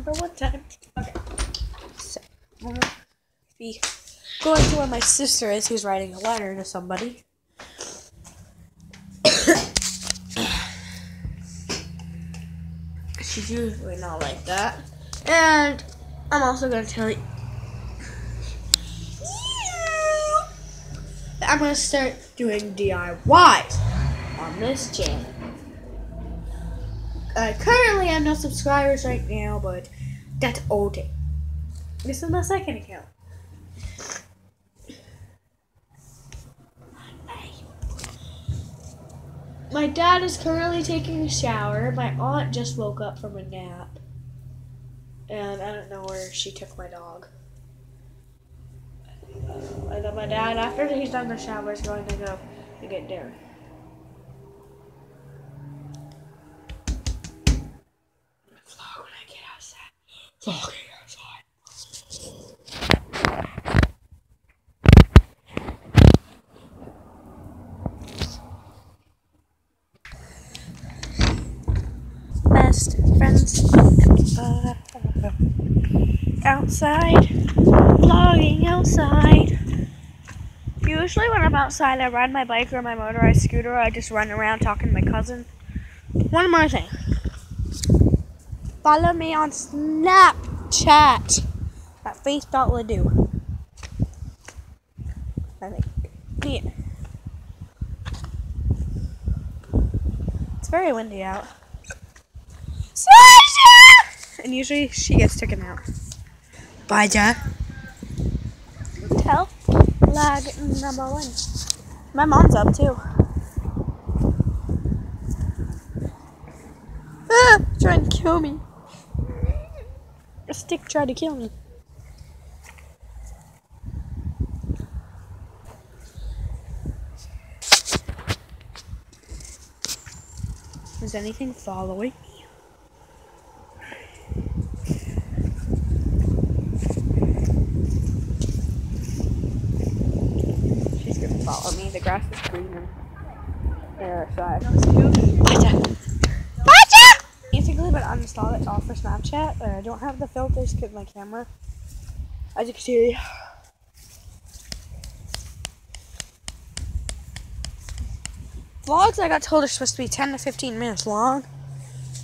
remember one time. Okay. So, I'm gonna be going to where my sister is, who's writing a letter to somebody. She's usually not like that. And I'm also going to tell you. I'm going to start doing DIYs on this channel. Uh, currently, I have no subscribers right now, but that's okay. This is my second account. My dad is currently taking a shower. My aunt just woke up from a nap. And I don't know where she took my dog. And then my dad, after he's done the shower, is going to go and get dinner. Vlog when I get Vlogging outside. Best friends. Outside, vlogging outside. Usually, when I'm outside, I ride my bike or my motorized scooter. I just run around talking to my cousin. One more thing. Follow me on Snapchat at face.ladu. I think. It's very windy out. Sasha! And usually she gets taken out. Bye, Ja. Tell lag number one. My mom's up too. Ah, trying to kill me. A stick tried to kill me. Is anything following me? She's gonna follow me. The grass is greener. There, so I uninstall it all for Snapchat. But I don't have the filters because my camera, as you can see, vlogs I got told are supposed to be 10 to 15 minutes long.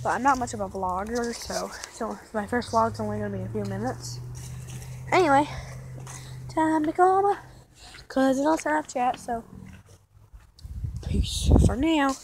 But I'm not much of a vlogger, so, so my first vlog's only gonna be a few minutes. Anyway, time to call my cousin on Snapchat, so peace for now.